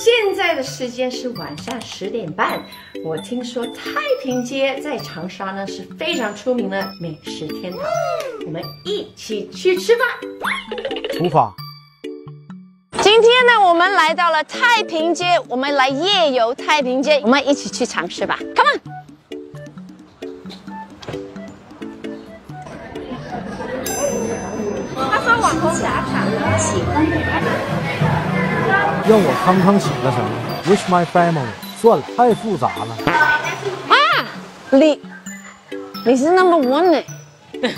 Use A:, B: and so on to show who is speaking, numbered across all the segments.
A: 现在的时间是晚上十点半。我听说太平街在长沙呢是非常出名的美食天堂，我们一起去吃吧。
B: 出发。
C: 今天呢，我们来到了太平街，我们来夜游太平街，我们一起去尝试吧，Come on！
A: 他说网红打卡，喜欢的
B: 让我康康请个什么？Wish my family。算了，太复杂了。
C: 啊，你你是 number one 呢？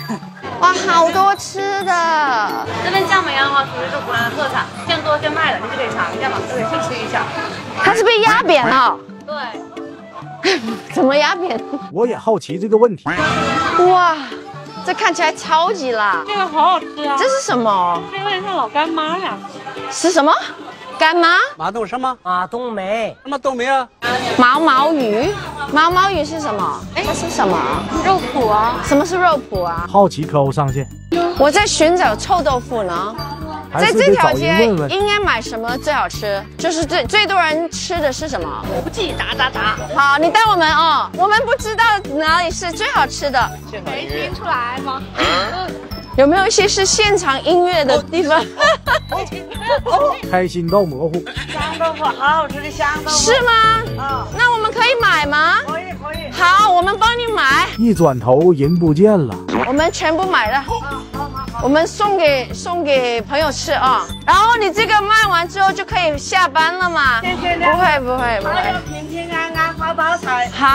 C: 哇，好多吃的。
D: 这边酱梅的话属于是湖南的特产，现做现卖的，你就可以尝一下嘛，就可以去吃一下。
C: 它是被压扁了。
D: 对。
C: 怎么压扁？
B: 我也好奇这个问题。
C: 哇，这看起来超级辣。
D: 这个好好吃啊。
C: 这是什么？
D: 这有点像老干妈呀。
C: 是什么？干妈？
E: 马冬什么？
F: 马冬梅？
E: 什么冬梅啊？
C: 毛毛鱼？毛毛鱼是什么？哎，它是什么？
D: 肉脯啊？
C: 什么是肉脯啊？
B: 好奇客户上线。
C: 我在寻找臭豆腐呢。在这条街应该买什么最好吃？就是最最多人吃的是什么？
D: 无忌打打打。
C: 好，你带我们哦。我们不知道哪里是最好吃的。
D: 没听出来吗？
C: 有没有一些是现场音乐的地方？
B: 开心到模糊。
F: 香豆腐，好好吃的香豆腐。
C: 是吗？啊，那我们可以买吗？
F: 可以可以。
C: 好，我们帮你买。
B: 一转头人不见了。
C: 我们全部买了。啊，好，好，好我们送给送给朋友吃啊。然后你这个卖完之后就可以下班了嘛？
F: 谢谢。
C: 不会不会不会。
F: 平平安安发大财。
C: 好。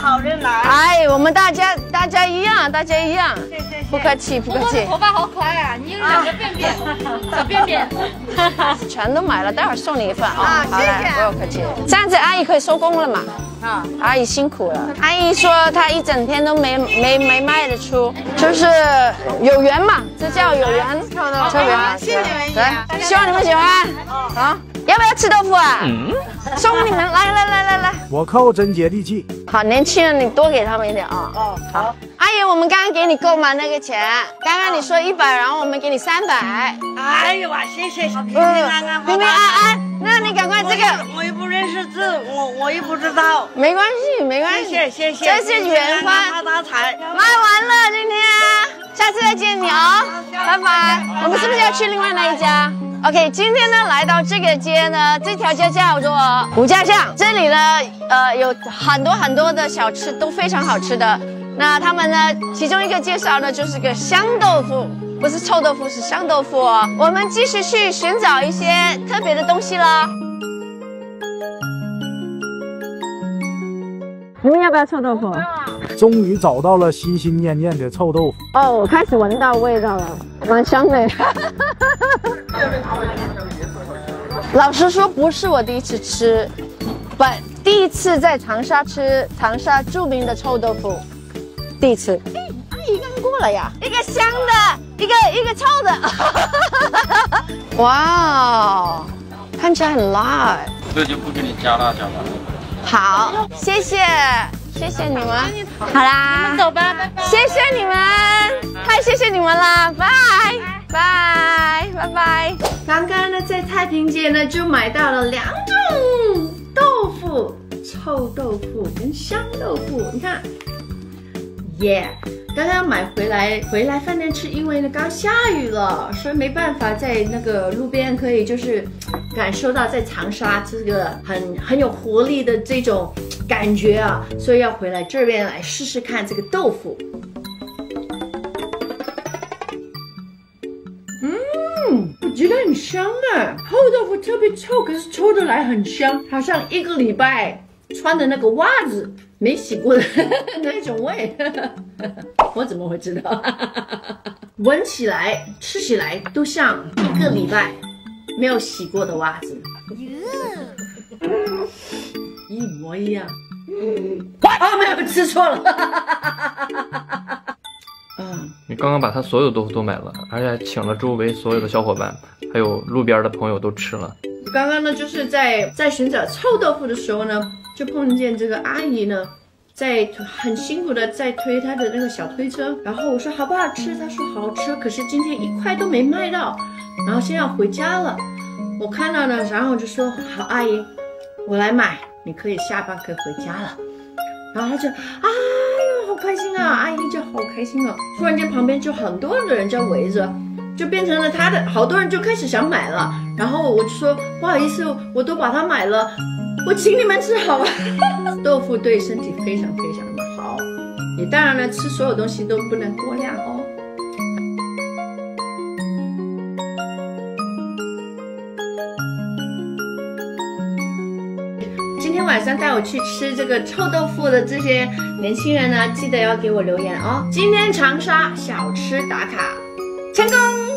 F: 好人来。
C: 哎，我们大家大家一样，大家一样。
F: 谢谢。
C: 不客气不客气。
D: 头发好可爱啊！你有两个便便，小便便。
C: 全都买了，待会儿送你一份啊！好嘞，不用客气。这样子阿姨可以收工了嘛？啊，阿姨辛苦了。阿姨说她一整天都没没没卖得出，就是有缘嘛，这叫有缘，特别好。
F: 谢谢你们，
C: 对，希望你们喜欢。啊，要不要吃豆腐啊？送你们，来来来来来。
B: 我靠，真接地气。
C: 好，年轻人你多给他们一点啊。哦，好。阿姨，我们刚刚给你购买那个钱，刚刚你说一百，然后我们给你三百。
F: 哎呦哇，谢谢，平平安安，
C: 平平安安。那你赶快这个，
F: 我又不认识字，我我又不知道。
C: 没关系，没关系，
F: 谢谢谢谢。
C: 这是缘分，
F: 发大财。
C: 卖完了今天，见你哦，拜拜。我们是不是要去另外那一家？OK，今天呢来到这个街呢，这条街叫做吴家巷，这里呢呃有很多很多的小吃都非常好吃的。那他们呢？其中一个介绍呢，就是个香豆腐，不是臭豆腐，是香豆腐。我们继续去寻找一些特别的东西了。你们要不要臭豆腐？
B: 终于找到了心心念念的臭豆腐。
C: 哦，我开始闻到味道了，蛮香的。老实说，不是我第一次吃，不，第一次在长沙吃长沙著名的臭豆腐。第一次，哎，阿姨刚过来呀，一个香的，一个一个臭的，哇，看起来很辣哎，
E: 这就不给你加辣椒了。
C: 好，谢谢，谢谢你们，好啦，
D: 走吧，拜拜，
C: 谢谢你们，太谢谢你们了，拜拜拜拜。
A: 刚刚呢，在太平街呢就买到了两种豆腐，臭豆腐跟香豆腐，你看。耶！刚刚买回来回来饭店吃，因为呢刚下雨了，所以没办法在那个路边可以就是感受到在长沙这个很很有活力的这种感觉啊，所以要回来这边来试试看这个豆腐。嗯，我觉得很香啊，臭豆腐特别臭，可是抽的来很香，好像一个礼拜穿的那个袜子。没洗过的 那种味，我怎么会知道？闻起来、吃起来都像一个礼拜没有洗过的袜子，一模一样。啊，没有吃错了。
G: 嗯，你刚刚把他所有豆腐都买了，而且还请了周围所有的小伙伴，还有路边的朋友都吃了。
A: 刚刚呢，就是在在寻找臭豆腐的时候呢。就碰见这个阿姨呢，在很辛苦的在推她的那个小推车，然后我说好不好吃？她说好吃，可是今天一块都没卖到，然后现在要回家了，我看到呢，然后就说好，阿姨，我来买，你可以下班可以回家了。然后他就，哎呦，好开心啊！阿姨就好开心哦。突然间旁边就很多的人在围着，就变成了他的，好多人就开始想买了。然后我就说不好意思，我都把它买了，我请你们吃好吧。豆腐对身体非常非常的好，也当然了，吃所有东西都不能过量哦。今天晚上带我去吃这个臭豆腐的这些年轻人呢，记得要给我留言哦。今天长沙小吃打卡成功。